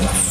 enough.